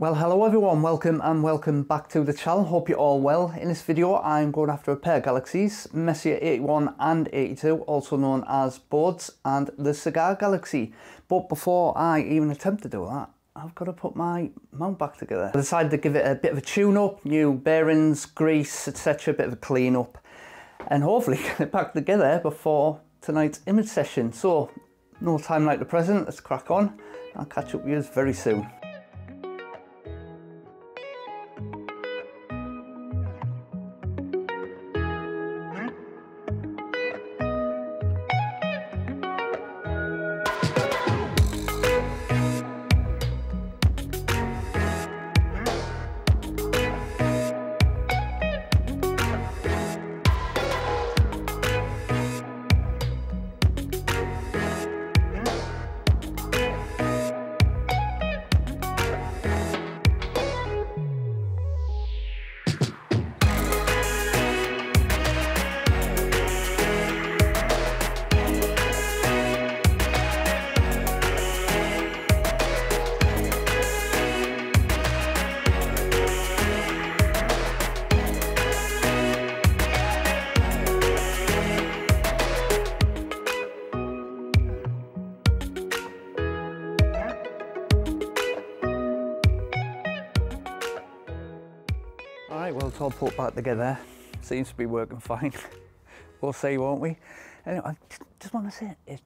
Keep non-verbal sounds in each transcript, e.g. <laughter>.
Well, hello everyone, welcome and welcome back to the channel. Hope you're all well. In this video, I'm going after a pair of Galaxies, Messier 81 and 82, also known as Bode's, and the Cigar Galaxy. But before I even attempt to do that, I've got to put my mount back together. I decided to give it a bit of a tune-up, new bearings, grease, etc, a bit of a clean-up, and hopefully <laughs> get it back together before tonight's image session. So, no time like the present, let's crack on. I'll catch up with you very soon. All put back together. Seems to be working fine. <laughs> we'll see, won't we? Anyway, I just want to say, it's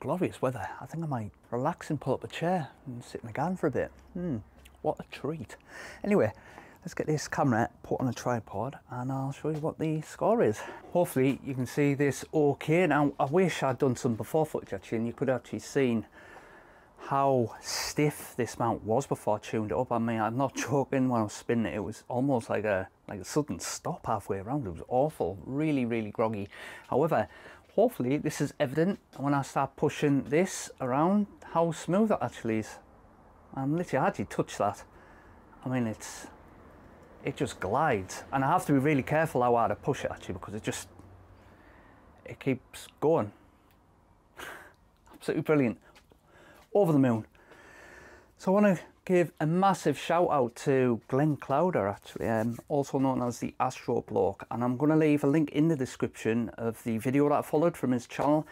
glorious weather. I think I might relax and pull up a chair and sit in the garden for a bit. Hmm, what a treat. Anyway, let's get this camera put on a tripod and I'll show you what the score is. Hopefully you can see this okay. Now, I wish I'd done some before footage actually and you could actually seen how stiff this mount was before I tuned it up. I mean, I'm not <laughs> joking when I was spinning it. It was almost like a like a sudden stop halfway around. It was awful, really, really groggy. However, hopefully this is evident when I start pushing this around how smooth it actually is. I'm literally hardly touch that. I mean, it's it just glides, and I have to be really careful how hard I push it actually because it just it keeps going. <laughs> Absolutely brilliant over the moon. So I want to give a massive shout out to Glenn Clowder actually, um, also known as the Astro Bloke and I'm going to leave a link in the description of the video that I followed from his channel.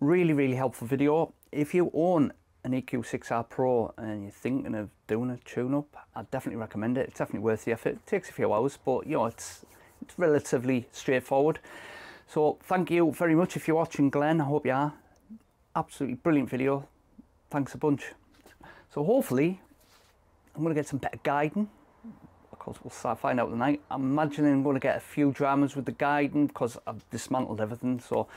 Really, really helpful video. If you own an EQ6R Pro and you're thinking of doing a tune-up, I definitely recommend it. It's definitely worth the effort. It takes a few hours, but you know, it's, it's relatively straightforward. So thank you very much if you're watching Glenn. I hope you are. Absolutely brilliant video thanks a bunch. So hopefully I'm going to get some better guiding. Of course, we'll start find out tonight. I'm imagining I'm going to get a few dramas with the guiding because I've dismantled everything. So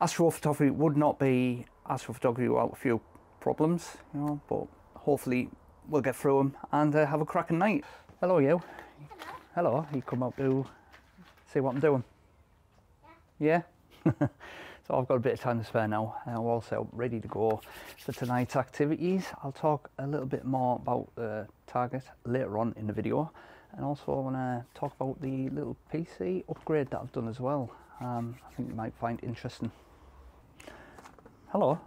astrophotography would not be astrophotography without a few problems, you know, but hopefully we'll get through them and uh, have a cracking night. Hello, you. Hello. Hello, you come up to see what I'm doing? Yeah? yeah? <laughs> So I've got a bit of time to spare now and I'm also ready to go for tonight's activities. I'll talk a little bit more about the target later on in the video and also I want to talk about the little PC upgrade that I've done as well. Um, I think you might find interesting. Hello.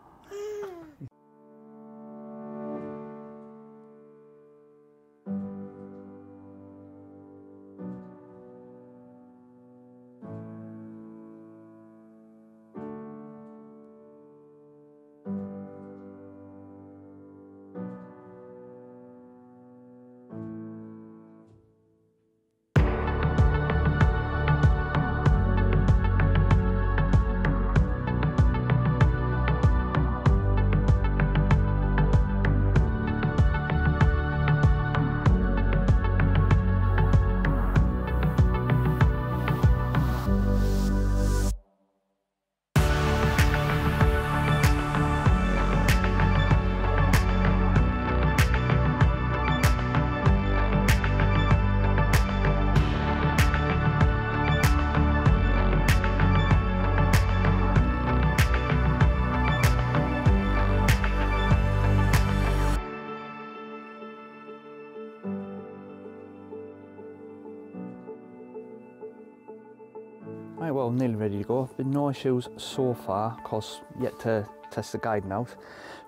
Right, well, nearly ready to go. Been no issues so far, of course, yet to test the guiding out.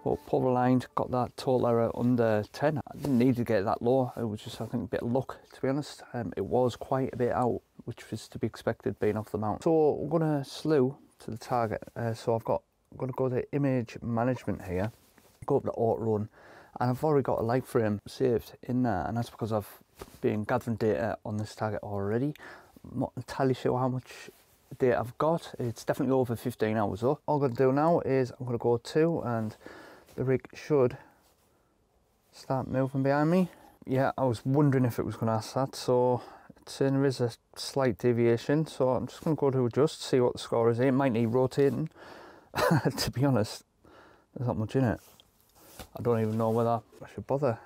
But pole aligned, got that total error under 10. I didn't need to get that low, it was just I think a bit of luck to be honest. Um, it was quite a bit out, which was to be expected being off the mount. So we're gonna slew to the target. Uh, so I've got, I'm gonna go to image management here, go up to auto run, and I've already got a light frame saved in there, and that's because I've been gathering data on this target already. I'm not entirely sure how much data I've got. It's definitely over 15 hours though. All I'm going to do now is I'm going to go to and the rig should start moving behind me. Yeah, I was wondering if it was going to ask that. So it's saying there is a slight deviation. So I'm just going to go to adjust, see what the score is. It might need rotating. <laughs> to be honest, there's not much in it. I don't even know whether I should bother.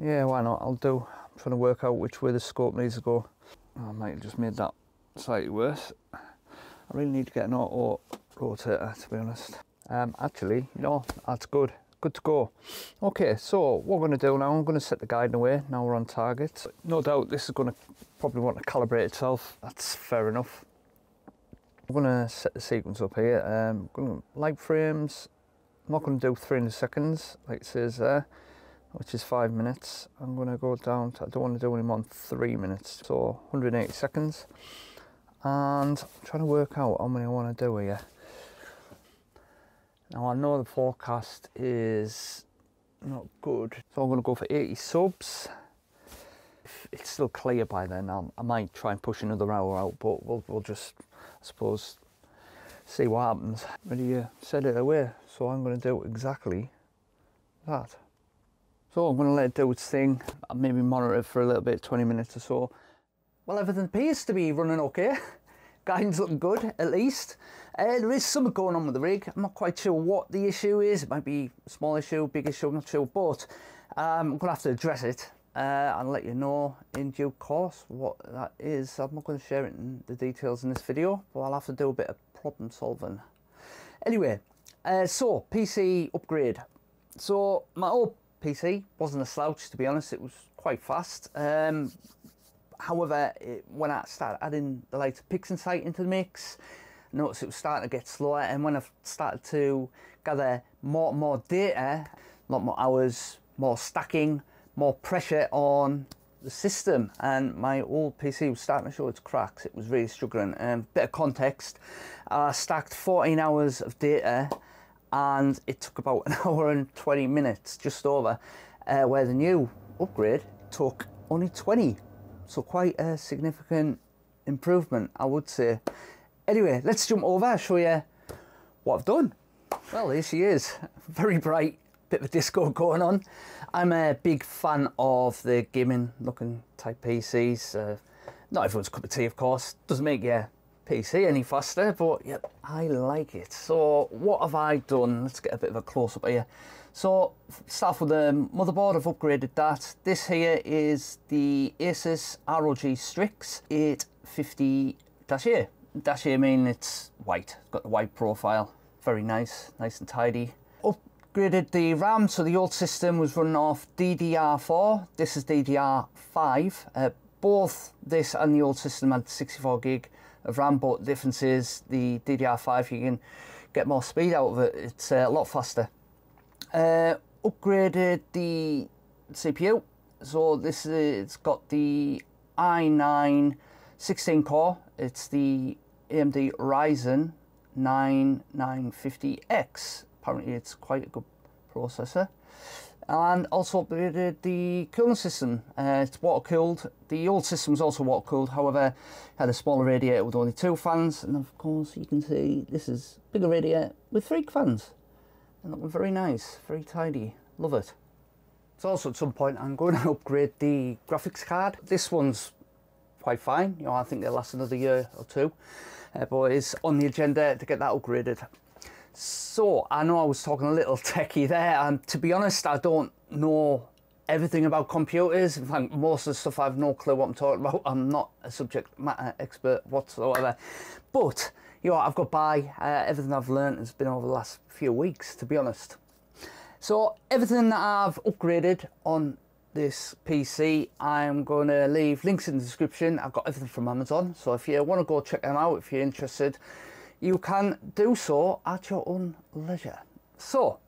Yeah, why not? I'll do. I'm trying to work out which way the scope needs to go. I might have just made that slightly worse. I really need to get an auto rotator to be honest. Um, actually, no, that's good. Good to go. Okay, so what we're going to do now, I'm going to set the guiding away. Now we're on target. No doubt this is going to probably want to calibrate itself. That's fair enough. I'm going to set the sequence up here. Um, going to light frames. I'm not going to do 300 seconds like it says there which is five minutes. I'm going to go down to, I don't want to do any more than three minutes, so 180 seconds. And I'm trying to work out how many I want to do here. Now I know the forecast is not good, so I'm going to go for 80 subs. If it's still clear by then, I'll, i might try and push another hour out, but we'll, we'll just, I suppose, see what happens. Ready to set it away, so I'm going to do exactly that. So I'm going to let it do its thing, maybe monitor it for a little bit, 20 minutes or so. Well, everything appears to be running okay. <laughs> Guidance looking good, at least. Uh, there is something going on with the rig. I'm not quite sure what the issue is. It might be a small issue, big issue, I'm not sure. But um, I'm going to have to address it uh, and let you know in due course what that is. I'm not going to share it in the details in this video, but I'll have to do a bit of problem solving. Anyway, uh, so PC upgrade. So my old PC. Wasn't a slouch, to be honest. It was quite fast. Um, however, it, when I started adding the likes of PixInsight into the mix, I noticed it was starting to get slower. And when I've started to gather more and more data, a lot more hours, more stacking, more pressure on the system and my old PC was starting to show its cracks. It was really struggling. Um, bit of context, I stacked 14 hours of data and it took about <laughs> an hour and 20 minutes, just over, uh, where the new upgrade took only 20. So quite a significant improvement, I would say. Anyway, let's jump over, show you what I've done. Well, here she is, very bright, bit of disco going on. I'm a big fan of the gaming looking type PCs. Uh, not everyone's cup of tea, of course. Doesn't make your PC any faster, but yep, I like it. So what have I done? Let's get a bit of a close-up here. So start with the motherboard, I've upgraded that. This here is the Asus ROG Strix 850-A. Dash A mean it's white, it's got the white profile, very nice, nice and tidy. Upgraded the RAM, so the old system was running off DDR4, this is DDR5. Uh, both this and the old system had 64 gig of RAM, but the difference is the DDR5, you can get more speed out of it. It's uh, a lot faster. Uh, upgraded the CPU. So this is, it's got the i9 16 core. It's the AMD Ryzen 9 950X. Apparently it's quite a good processor and also upgraded the cooling system. Uh, it's water cooled. The old system was also water cooled, however, had a smaller radiator with only two fans, and of course, you can see this is bigger radiator with three fans. And was very nice, very tidy. Love it. So also at some point I'm going to <laughs> upgrade the graphics card. This one's quite fine. You know, I think it'll last another year or two. Uh, but it's on the agenda to get that upgraded. So, I know I was talking a little <laughs> techie there, and to be honest, I don't know everything about computers. In fact, most of the stuff I've no clue what I'm talking about. I'm not a subject matter expert whatsoever. But, you know, I've got by. Uh, everything I've learned has been over the last few weeks, to be honest. So, everything that I've upgraded on this PC, I'm going to leave links in the description. I've got everything from Amazon. So, if you want to go check them out, if you're interested, you can do so at your own leisure. So,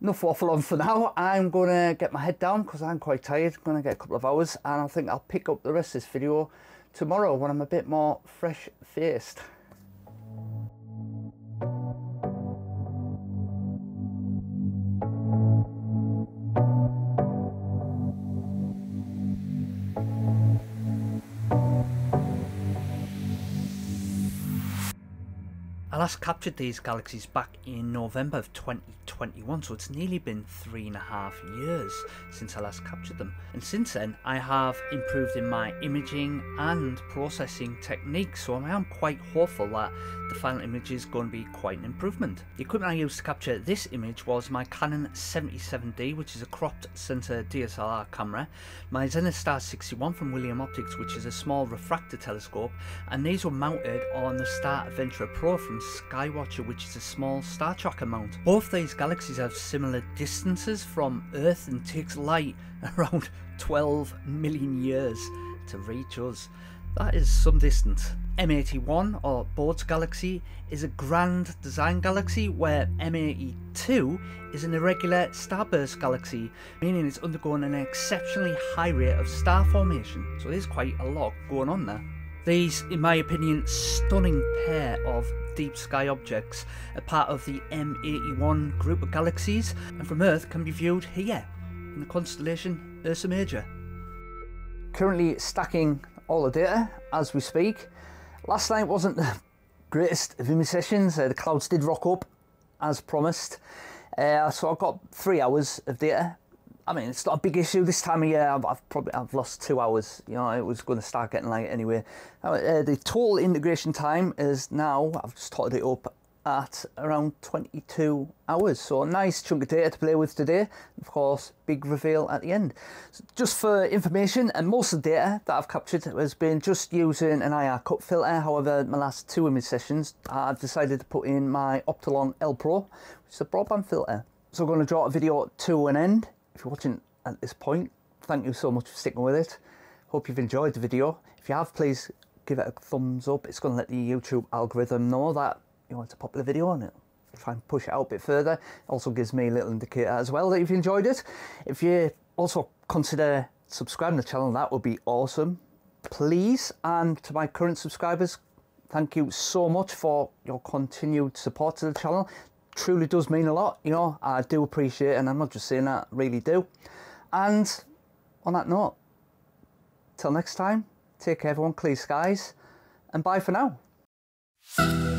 enough waffle on for now. I'm going to get my head down because I'm quite tired. I'm going to get a couple of hours and I think I'll pick up the rest of this video tomorrow when I'm a bit more fresh-faced. Last captured these galaxies back in November of 2021, so it's nearly been three and a half years since I last captured them. And since then, I have improved in my imaging and processing techniques, so I am quite hopeful that the final image is going to be quite an improvement. The equipment I used to capture this image was my Canon 77D, which is a cropped sensor DSLR camera, my Zenith Star 61 from William Optics, which is a small refractor telescope, and these were mounted on the Star Adventurer Pro from Skywatcher, which is a small star tracker mount. Both these galaxies have similar distances from Earth and takes light <laughs> around 12 million years to reach us. That is some distance. M81 or Bode's galaxy is a grand design galaxy where M82 is an irregular starburst galaxy, meaning it's undergoing an exceptionally high rate of star formation. So there's quite a lot going on there. These, in my opinion, stunning pair of deep sky objects a part of the M81 group of galaxies and from Earth can be viewed here in the constellation Ursa Major. Currently stacking all the data as we speak. Last night wasn't the greatest of image sessions, uh, the clouds did rock up as promised. Uh, so I've got three hours of data I mean, it's not a big issue this time of year. I've, I've probably I've lost two hours. You know, it was going to start getting late anyway. Uh, the total integration time is now. I've just totted it up at around 22 hours. So a nice chunk of data to play with today. Of course, big reveal at the end. So just for information, and most of the data that I've captured has been just using an IR cut filter. However, my last two image sessions, I've decided to put in my Optolong L Pro, which is a broadband filter. So I'm going to draw a video to an end if you're watching at this point, thank you so much for sticking with it. Hope you've enjoyed the video. If you have, please give it a thumbs up. It's going to let the YouTube algorithm know that you want a popular video on it. Try and push it out a bit further. It also gives me a little indicator as well that you've enjoyed it. If you also consider subscribing to the channel, that would be awesome. Please, and to my current subscribers, thank you so much for your continued support to the channel truly does mean a lot. You know, I do appreciate it, and I'm not just saying that, I really do. And on that note, till next time, take care, everyone, clear skies, and bye for now.